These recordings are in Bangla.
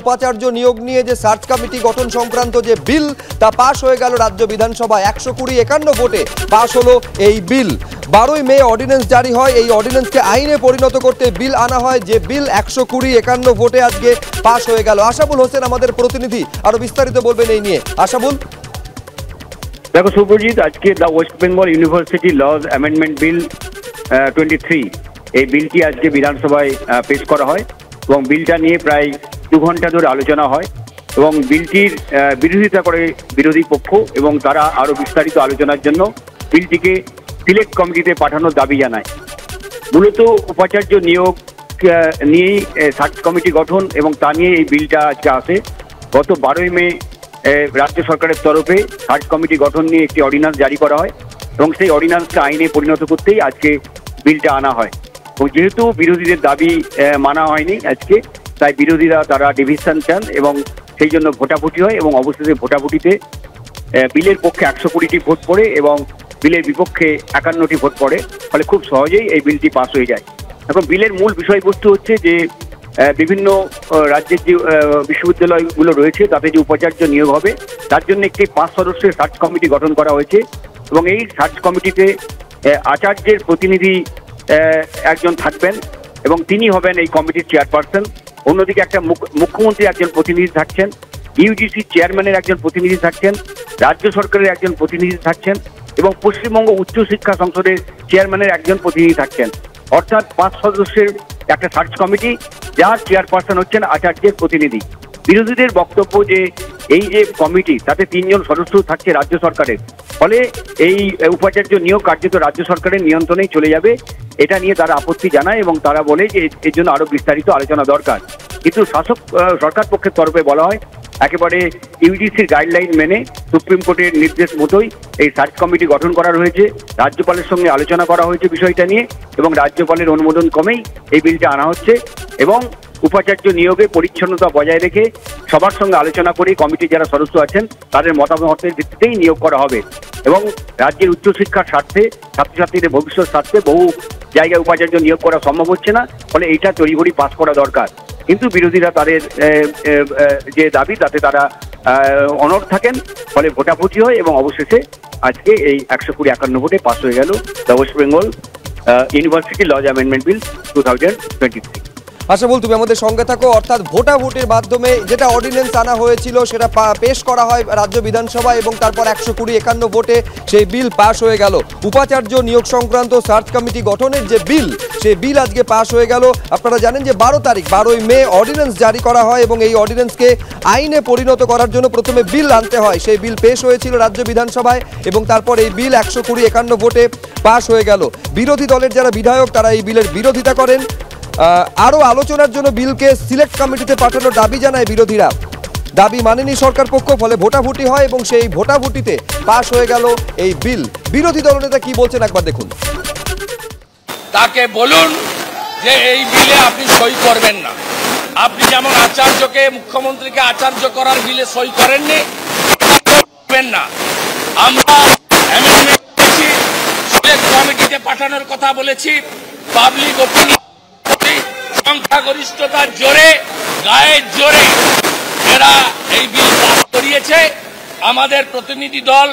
উপাচার্য নিয়োগ নিয়ে যে সার্চ কমিটি গঠন সংক্রান্ত যে বিল, তা পাশ হয়ে গেল রাজ্য বিধানসভায় একশো কুড়ি একান্ন ভোটে। পাশ হলো এই বিল। বারোই মে অর্ডিন্যান্স জারি হয়। এই অর্ডিন্যান্সকে আইনে পরিণত করতে বিল আনা হয়। যে বিল একশো কুড়ি একান্ন ভোটে আজকে পাশ হয়ে গেল। আশাবুল হোসেন আমাদের প্রতিনিধি। আরও বিস্তারিত বলবেন এই নিয়ে। আশাবুল? দেখো সুপ্রজিৎ আজকে the West Bengal university laws amendment bill twenty three এই বিলটি আজকে বিধানসভায় পেশ করা হয়। এবং বিলটা নিয়ে প্রায় দু ঘণ্টা ধরে আলোচনা হয় এবং বিলটির বিরোধিতা করে বিরোধী পক্ষ এবং তারা আরও বিস্তারিত আলোচনার জন্য বিলটিকে সিলেক্ট কমিটিতে পাঠানোর দাবি জানায়। মূলত উপাচার্য নিয়োগ নিয়েই সার্চ কমিটি গঠন এবং তা নিয়ে এই বিলটা আজকে আসে। গত বারোই মে রাজ্য সরকারের তরফে সার্চ কমিটি গঠন নিয়ে একটি অর্ডিন্যান্স জারি করা হয় এবং সেই অর্ডিন্যান্সকে আইনে পরিণত করতেই আজকে বিলটা আনা হয়। এবং যেহেতু বিরোধীদের দাবি মানা হয়নি আজকে তাই বিরোধীরা তারা ডিভিশন চান এবং সেই জন্য ভোটাভুটি হয় এবং অবশেষে ভোটাভুটিতে বিলের পক্ষে একশো কুড়িটি ভোট পড়ে এবং বিলের বিপক্ষে একান্নটি ভোট পড়ে। ফলে খুব সহজেই এই বিলটি পাস হয়ে যায়। এখন বিলের মূল বিষয়বস্তু হচ্ছে যে বিভিন্ন রাজ্যের যে বিশ্ববিদ্যালয়গুলো রয়েছে, তাতে যে উপাচার্য নিয়োগ হবে, তার জন্য একটি পাঁচ সদস্যের সার্চ কমিটি গঠন করা হয়েছে এবং এই সার্চ কমিটিতে আচার্যের প্রতিনিধি একজন থাকবেন এবং তিনি হবেন এই কমিটির চেয়ারপারসন। অন্যদিকে একটা মুখ- মুখ্যমন্ত্রী একজন প্রতিনিধি থাকছেন, ইউজিসি চেয়ারম্যানের একজন প্রতিনিধি থাকছেন, রাজ্য সরকারের একজন প্রতিনিধি থাকছেন এবং পশ্চিমবঙ্গ উচ্চশিক্ষা সংসদের চেয়ারম্যানের একজন প্রতিনিধি থাকছেন। অর্থাৎ পাঁচ সদস্যের একটা সার্চ কমিটি, যার চেয়ারপারসন হচ্ছেন আচার্যের প্রতিনিধি। বিরোধীদের বক্তব্য যে এই যে কমিটি, তাতে তিনজন সদস্য থাকছে রাজ্য সরকারের। ফলে এই উপাচার্য নিয়োগ কার্যত রাজ্য সরকারের নিয়ন্ত্রণেই চলে যাবে। এটা নিয়ে তারা আপত্তি জানায় এবং তারা বলে যে এর জন্য আরও বিস্তারিত আলোচনা দরকার। কিন্তু শাসক সরকার পক্ষের তরফে বলা হয়, একেবারে ইউজিসির গাইডলাইন মেনে সুপ্রিম কোর্টের নির্দেশ মতোই এই সার্চ কমিটি গঠন করা হয়েছে রাজ্যপালের সঙ্গে আলোচনা করা হয়েছে বিষয়টা নিয়ে এবং রাজ্যপালের অনুমোদন কমেই এই বিলটা আনা হচ্ছে এবং উপাচার্য নিয়োগে পরিচ্ছন্নতা বজায় রেখে সবার সঙ্গে আলোচনা করে কমিটির যারা সদস্য আছেন, তাদের মতামতের ভিত্তিতেই নিয়োগ করা হবে। এবং রাজ্যের উচ্চশিক্ষার স্বার্থে, ছাত্রছাত্রীদের ভবিষ্যৎ স্বার্থে বহু জায়গায় উপাচার্য নিয়োগ করা সম্ভব হচ্ছে না, ফলে এইটা তড়িঘড়ি পাস করা দরকার। কিন্তু বিরোধীরা তাদের যে দাবি, তাতে তারা অনর থাকেন, ফলে ভোটাভুটি হয় এবং অবশেষে আজকে এই একশো কুড়ি একান্ন ভোটে পাস হয়ে গেল West Bengal university laws amendment bill two thousand twenty three Asha বল তুমি আমাদের সঙ্গে থাকো। অর্থাৎ ভোটাভুটির মাধ্যমে যেটা অর্ডিন্যান্স আনা হয়েছিল, সেটা পেশ করা হয় রাজ্য বিধানসভা এবং তারপর একশো কুড়ি একান্ন ভোটে সেই বিল পাশ হয়ে গেল। উপাচার্য নিয়োগ সংক্রান্ত সার্চ কমিটি গঠনের যে বিল, সেই বিল আজকে পাশ হয়ে গেল। আপনারা জানেন যে বারো তারিখ, বারোই মে অর্ডিন্যান্স জারি করা হয় এবং এই অর্ডিন্যান্সকে আইনে পরিণত করার জন্য প্রথমে বিল আনতে হয়। সেই বিল পেশ হয়েছিল রাজ্য বিধানসভায় এবং তারপর এই বিল একশো কুড়ি একান্ন ভোটে পাশ হয়ে গেল। বিরোধী দলের যারা বিধায়ক, তারা এই বিলের বিরোধিতা করেন। আহ, আরও আলোচনার জন্য বিলকে সিলেক্ট কমিটিতে পাঠানোর দাবি জানায় বিরোধীরা। দাবি মানেনি সরকার পক্ষ ফলে ভোটাভুটি হয় এবং সেই ভোটাভুটিতে পাশ হয়ে গেল এই বিল। বিরোধী দলনেতা কি বলছেন একবার দেখুন। তাকে বলুন যে এই বিলে আপনি সই করবেন না। আপনি যেমন আচার্যকে মুখ্যমন্ত্রীকে আচার্য করার বিলে সই করেননি না। আমরা কমিটিতে পাঠানোর কথা বলেছি পাবলিক ওপিনিয়ন সংখ্যাগরিষ্ঠতার জোরে, গায়ের জোরে এরা এই বিল পাস করিয়েছে। আমাদের প্রতিনিধি দল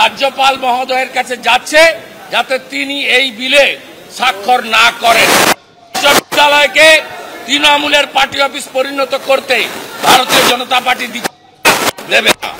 রাজ্যপাল মহোদয়ের কাছে যাচ্ছে যাতে তিনি এই বিলে স্বাক্ষর না করেন। বিশ্ববিদ্যালয়কে তৃণমূলের পার্টি অফিস পরিণত করতে ভারতীয় জনতা পার্টি দেবে না।